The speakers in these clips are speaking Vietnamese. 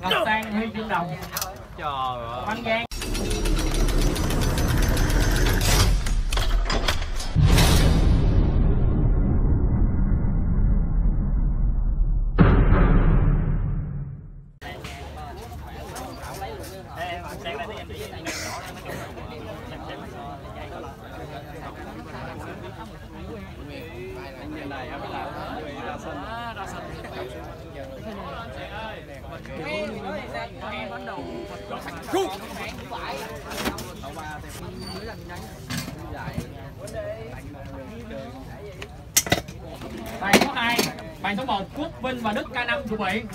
Ngọc Sang Huy Chương Đồng? Trời ơi. Giang.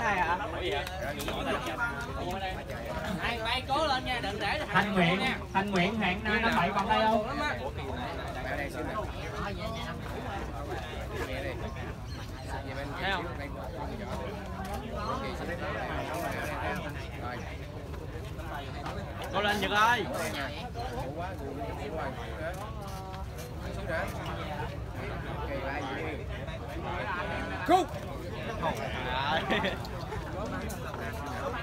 này hả? Hai bay cố lên nha, đừng để Thanh Nguyễn, Thanh Nguyễn hẹn nay nó bảy còn đây không? Thấy? Cố lên Nhật ơi. Cool.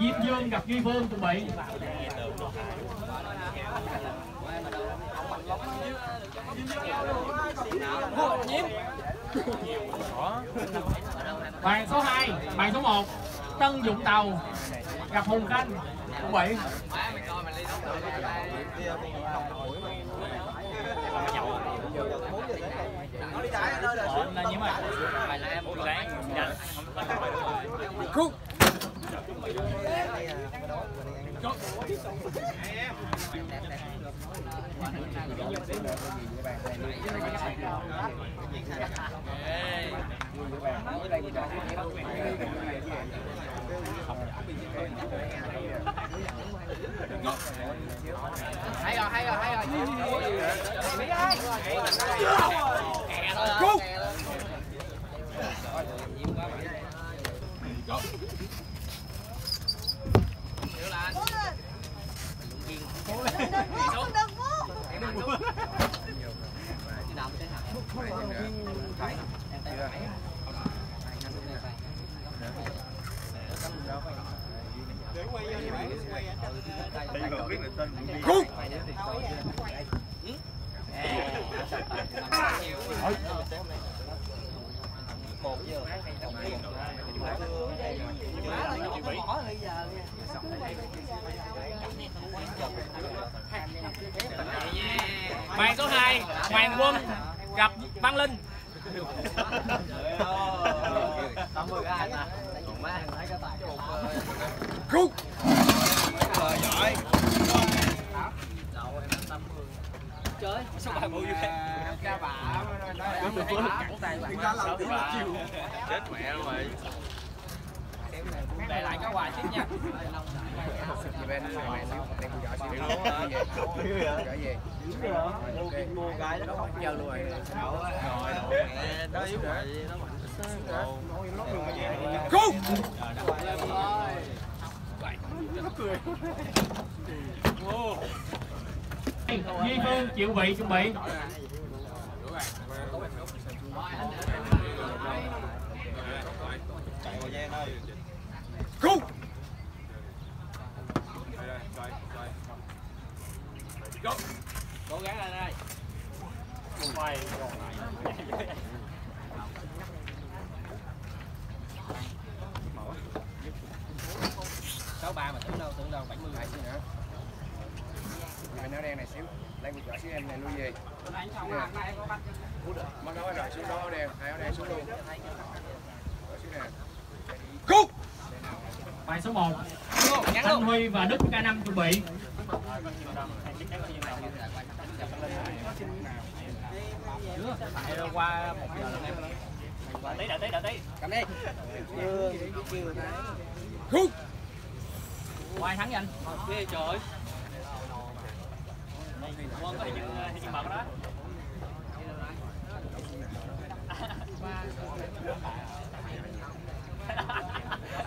Diêm Dương gặp Duy Phương chuẩn bị Bàn số 2, bàn số 1 Tân Dụng Tàu gặp Hùng Khanh chuẩn bị Nhiễm rồi Ngọt. Hoàng Quân gặp Văn Linh. Cút giỏi chơi chết mẹ rồi. Đây lại cái hoài tiếp nha bên này mày xíu một đem giỏ xíu luôn á giỏ gì đúng rồi mua cái nó không chơi luôn rồi rồi nó yếu rồi nó mạnh Go! Duy Phương chịu bị chuẩn bị. Chạy vào gian ơi. cố cố gắng lên đây. Quay còn lại. Sáu ba mà tưởng đâu tưởng đâu bảy mươi bảy nữa. Mình nói đen này xíu. Lấy một quả xíu em này nuôi gì? Mất nói rồi xuống đó đen. Hai áo đen xuống luôn. Cút! Bài số 1 Thanh Huy và Đức K5 chuẩn bị qua một giờ lần em tí đợi tí đợi tí cầm đi chưa Ngoài thắng nhanh ghê trời Quân có hình như hình mật đó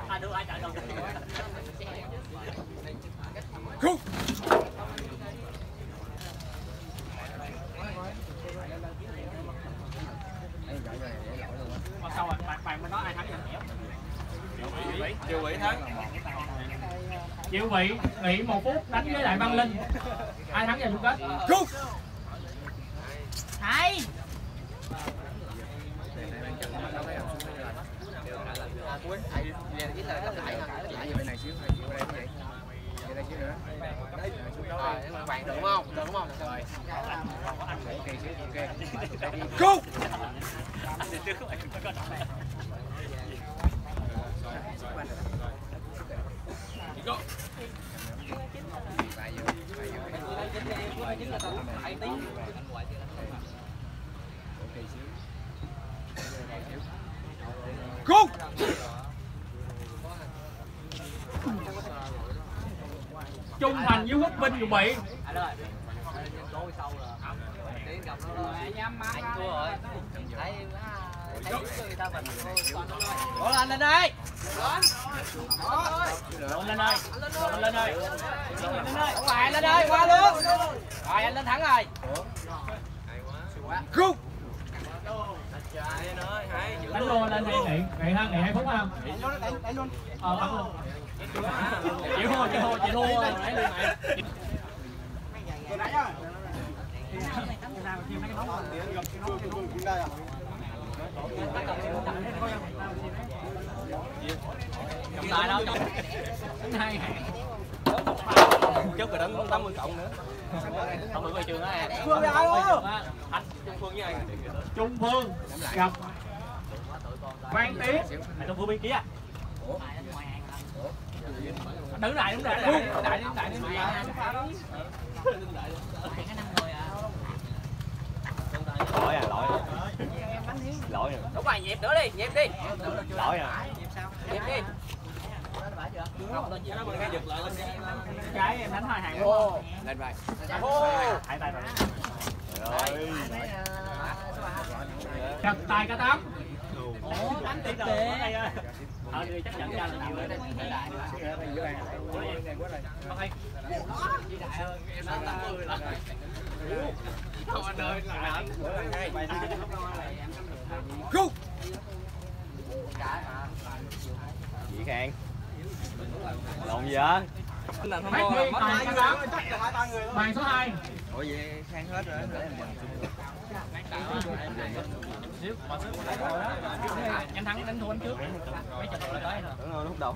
ai đưa ai. chạy đâu bạn mới nói ai thắng thắng. Chịu vị nghỉ một phút đánh với lại Văn Linh. Ai thắng vào chung kết? Cút thầy vậy đó đi. bạn được không được không rồi cút bài vô. Ok Cút! Trung Thành với Quốc Vinh chuẩn bị anh thua rồi thấy thấy người ta lên đây lên ơi lên ơi lên ơi Hoài lên đây qua luôn Rồi anh lên thẳng rồi Go. đánh luôn lên đi nghỉ nghỉ ha nghỉ hai phút ha ờ bắn luôn chịu thua chịu thua chịu thua nãy liền mày trọng tài đâu trọng hai hạng Trước rồi đánh 80 cộng nữa không được về trường á Phương ai luôn. anh Trung Phương với ai Trung Phương gặp Quang Tiến anh Trung Phương bên kia đứng lại đứng lại đứng lại đứng lại đứng lại đứng lại lỗi à lỗi lỗi à Đúng rồi nhịp nữa đi nhịp đi lỗi à nhịp đi cái em đánh hai hàng đúng Ô không Lên bài. Ô hai tay rồi rồi gặp tài cả tám ủa đánh tiếp tệ ờ chắc chắn ra là nhiều đấy Xíu nữa, đây dưới đây. Đây quá rồi. không hay Không anh ơi là Bữa lần Cút chị khang. Lộn gì á tài cả tám bàn số 2 Ủa vậy khang hết rồi. Để em anh thắng đánh thua anh trước. Mấy trận rồi tới rồi. Tưởng đâu lúc đầu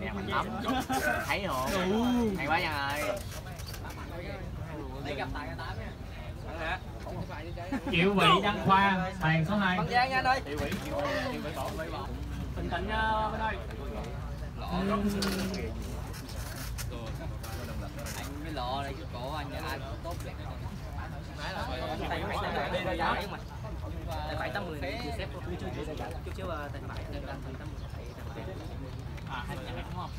Nhà mình tắm. Thấy hồn. Hay quá nha ơi. Để gặp tài cái tám nha triệu vị đăng khoa bàn số 2 Văn Giang nha anh ơi bình tĩnh nha bên đây Anh mới lọ đây cái cổ anh ai cũng tốt vậy phải 80 này chưa xếp chưa chưa chưa chưa chưa tay phải tay phải 80 à hai đúng không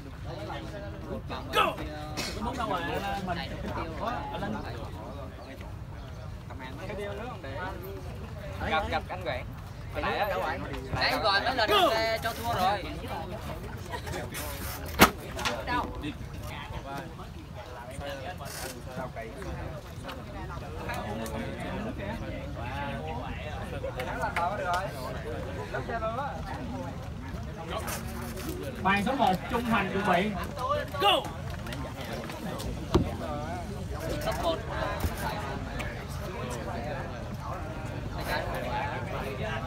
Go! đâu rồi mình gặp gặp anh Quảng hồi nãy đâu rồi nãy gọi mấy lần xe cho thua rồi Bàn số 1 Trung Thành chuẩn bị. Go! một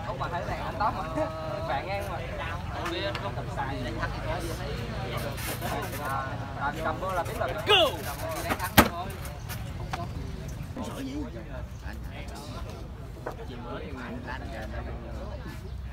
không mà thấy này anh tóc mà bạn ngang mà không tập xài thắng thì thôi cầm vô là biết là go thắng thôi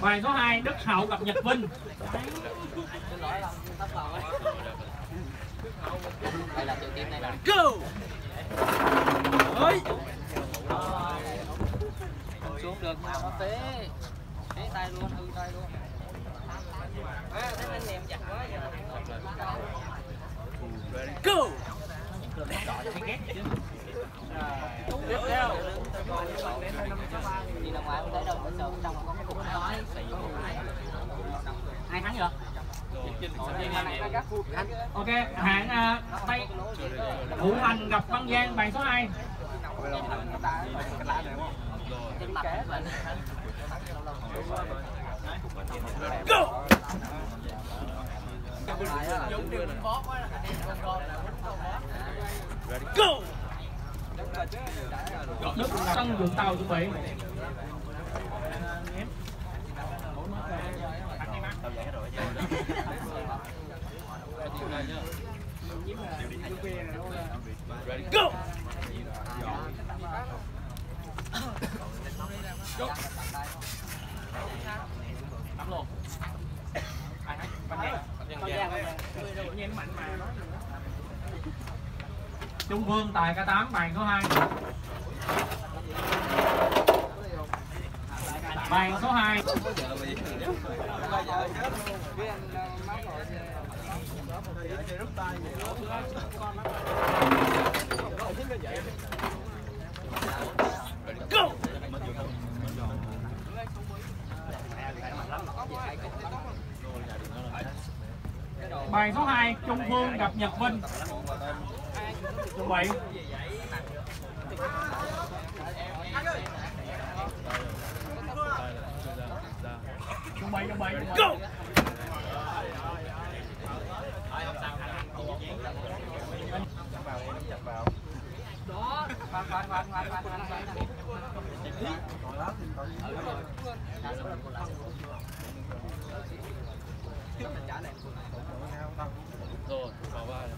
Bàn số 2 Đức Hậu gặp Nhật Vinh. đây là tự tin này là Go! Ơi. không xuống được mà nó phế phế tay luôn hư tay luôn à, thế niệm chặt quá giờ Go! tiếp theo đi ra ngoài không thấy đâu bây giờ trong có cái cục nói Ai thắng rồi? Ok, hạng uh, ờ, Tây Vũ Hành gặp Văn Giang bàn số 2. Go! Go! Đức Tân Vượng Tàu chuẩn bị. Go! Tắm luôn. Ai thắng? Mạnh mà. Trung Vương tài ca 8 bàn số 2. Bàn số 2. Go! Bàn số 2 Trung Phương gặp Nhật Vinh. Chuẩn bị. Chuẩn bị, chuẩn bị. Go! đó khoan khoan khoan khoan khoan khoan khoan rồi vào vai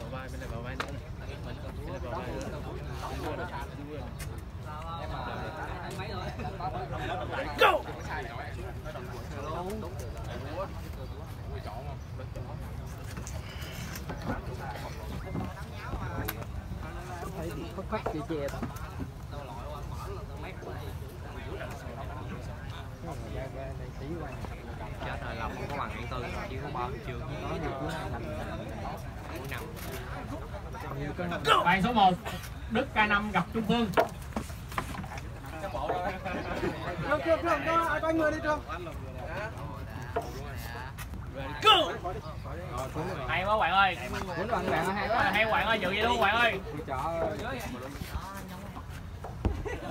vào vai bên này vào vai nữa này bên này vào vai nữa Đưa nữa, đưa nữa. mấy rồi Go! Chết rồi lòng không có bằng điện tư rồi chứ có bao chưa có được cuối năm Bàn số 1 Đức K5 gặp Trung Phương. Go! Hay quá Quảng ơi. muốn bạn bạn hay Hay hay Quảng ơi, dự vậy luôn Quảng ơi.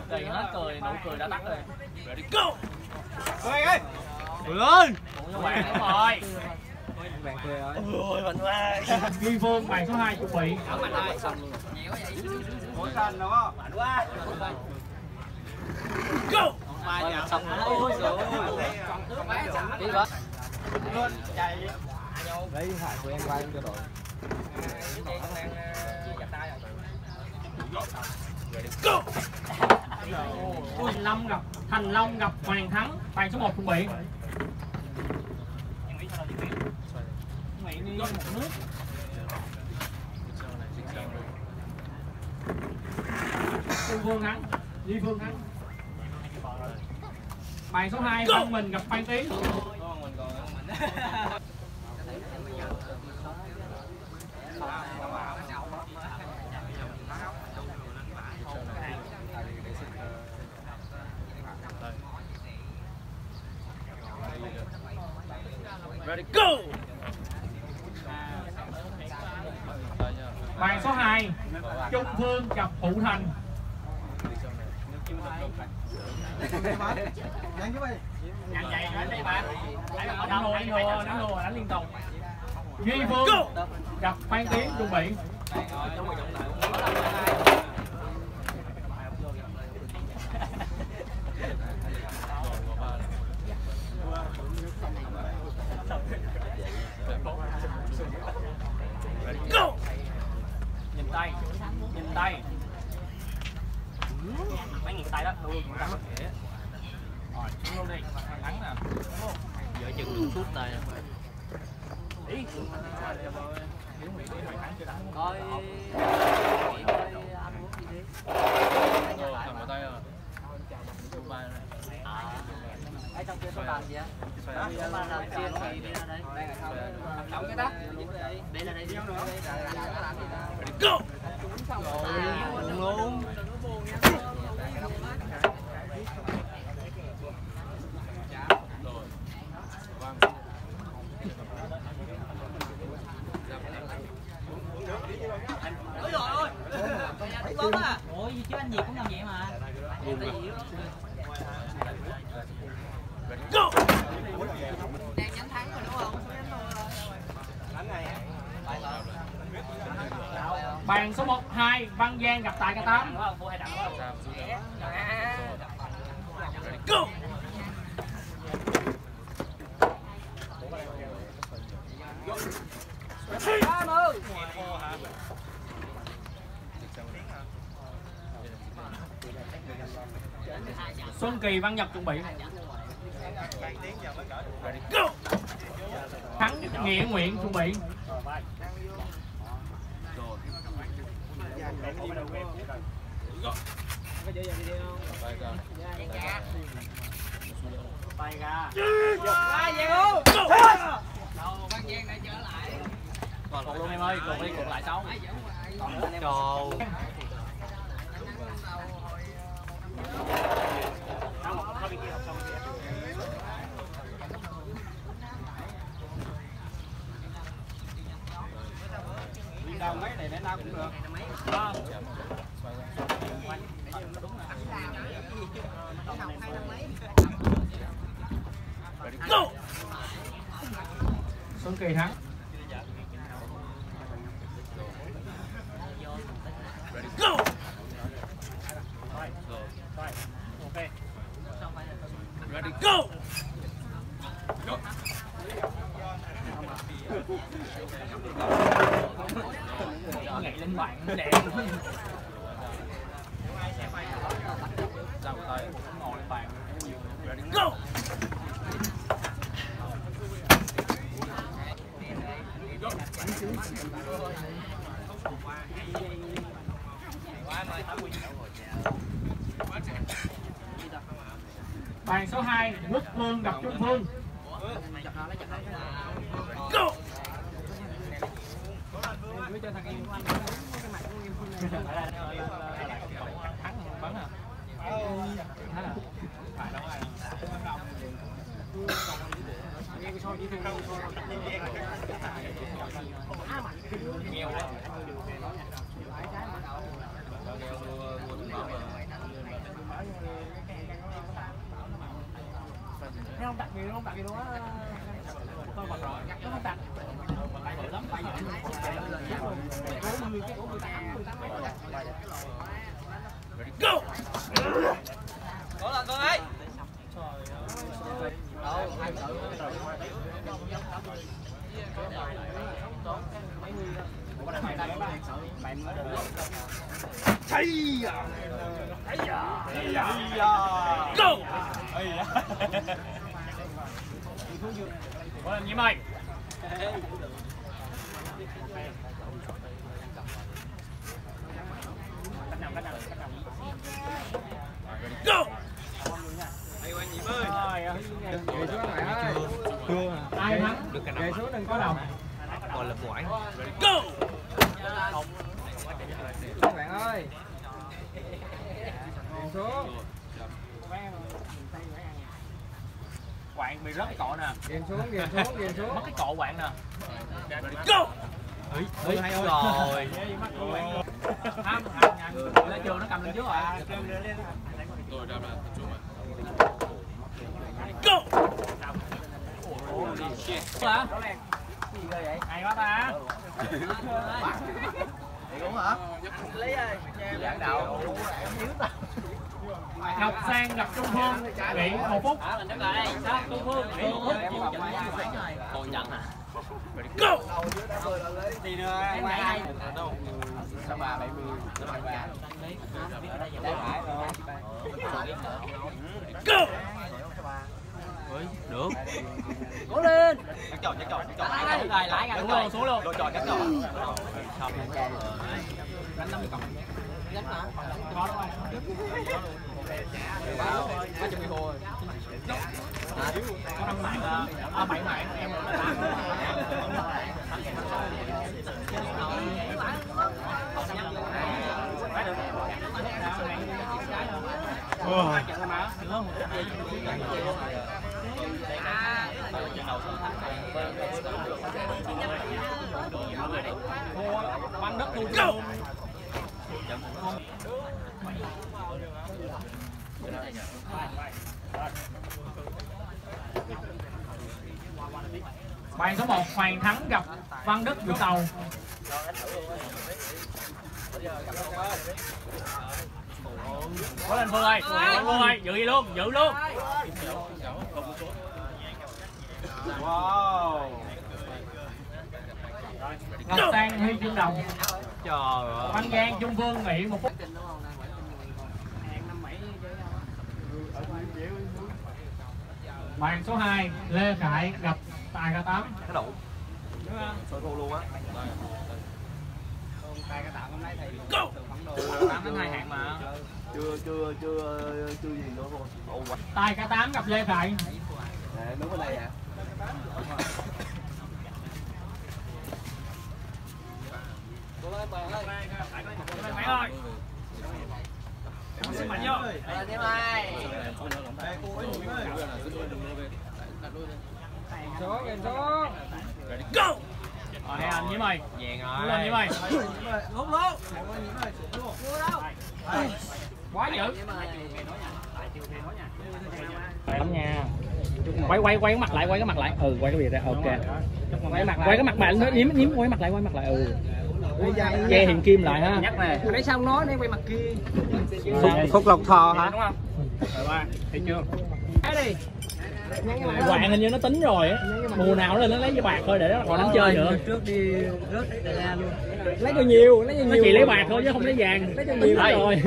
Cười hết cười, nụ cười đã tắt rồi. Go! cười ơi cười lên. Ủa cho Quảng đúng rồi. bạn cười rồi. Ôi mạnh quá. Duy Phương bàn số 2 chuẩn bị. ở mạnh ơi nhiều vậy mỗi thành đúng không? Mạnh quá. Go! mai nhà xong ôi rồi đi vợ lấy điện thoại của em quay cho đội. Go! Thành Long gặp Thành Long gặp Hoàng Thắng, bàn số 1 chuẩn bị Mày đi một nước. Phương thắng Di Phương thắng. Bàn số 2 Văn Mình gặp Phan Tiến. Ready, go! Bàn số 2 Trung Phương gặp Phụ Thành. Nhận vậy đánh đi bạn. Đánh lùa, đánh lùa, đánh lùa, đánh liên tục. Duy Phương gặp Phan Tiến chuẩn bị Go! nhìn tay nhìn tay mấy nghìn tay đó luôn rồi xuống luôn đi thắng nè Giờ chừng được suốt tay đi Hiếu Mỹ đi mày thắng chưa thắng coi coi ăn uống gì đi Rồi, thằng vào tay rồi Số ba này ở trong kia có làm gì á Xoay Nếu mà làm chiên thì đi ra đây làm trọng cái đó để là đây đi Go! go! luôn Rồi Vâng Ôi trời ơi Đánh bóng à Ôi chứ anh Diệp cũng làm vậy mà Tại go! đang nhắm thắng rồi đúng không? bàn số 1 2 Văn Giang gặp Tài Ca Tám Sam xuống đây Ready, go! Xuân Kỳ Văn Nhật chuẩn bị. Thắng Nghĩa Nguyện chuẩn bị. Bay Tay ra tay ra còn luôn em ơi, còn đi cột lại sau Trời đâu mấy này để nào cũng được Ready, go! Xuân Kỳ thắng go! Rồi Ready, go! Go! Nhảy lên mạng đẹp Ra một tay ngồi lên bàn Ready, go! bàn số 2 Quốc Phương gặp Trung Phương Go! thắng bắn à thắng à phải đâu ai nghèo không đặt gì không đặt gì luôn Con rồi, nó không đặt bự lắm, tại vì Cố 10, cái cố 18, 18 mấy rồi Ready, go! Có là con ơi Thấy à Thấy à go! Làm gì mày go ai thắng? về số đừng có đồng. Còn là ngoại go! Các bạn ơi. Điền xuống. Quạng bị rớt cái cọ nè. Điền xuống, điền xuống, điền xuống. Mất cái cọ quạng nè. Go! Ừ, hay ơi. rồi tham tham nhanh lên trường nó cầm lên trước rồi. Tôi đáp là trung mà go hả? Hay quá ta Ngọc Sang gặp Trung Phương bị một phút Trung Phương nghỉ một phút. Còn nhận hả go! Đi nữa, go! Được. Cố lên. Chắc chọn chắc chọn chắc chọn. Rồi lại xuống luôn xuống luôn. Lựa chọn chắc chọn. Có năm mạng à bảy mạng em là tám bắn đất luôn go Bàn số 1 Hoàng Thắng gặp Văn Đức Vũng Tàu. Có lên Phương ơi, Phương ơi, giữ gì luôn, giữ luôn. Ngọc Sang huy chương đồng, trời ơi Văn Giang Trung Vương nghỉ một phút. Bàn số 2 Lê Khải gặp Tài K8. cái đủ tôi thua luôn á Go! Tám đến hai hạng mà chưa chưa chưa chưa gì nữa thôi Tài K8 gặp Lê Khải. nè đứng ở đây hả Mày ơi. Sức mạnh vô. tiếp ai Xuống, điền xuống Go! Rồi hay anh với mày. vàng Đứng lên với mày. hút luôn Quá dữ. lắm nha quay quay quay cái mặt lại quay cái mặt lại ừ quay cái việc đây ok quay cái mặt quay cái mặt bạn nó nhím nhím quay mặt lại quay mặt lại ừ che hiện kim lại ha. Nhắc nè nãy sao nói để quay mặt kia. Phúc, Phúc Lộc Thò hả? đúng không? Rồi ba thấy chưa? Cái đi. Quạng hình như nó tính rồi á. Mùa nào nó lên nó lấy cái bạc thôi để nó còn đánh chơi nữa. trước đi rớt ra luôn. Lấy cho nhiều lấy cho nhiều. nó chỉ lấy bạc thôi chứ không lấy vàng. Lấy cho nhiều rồi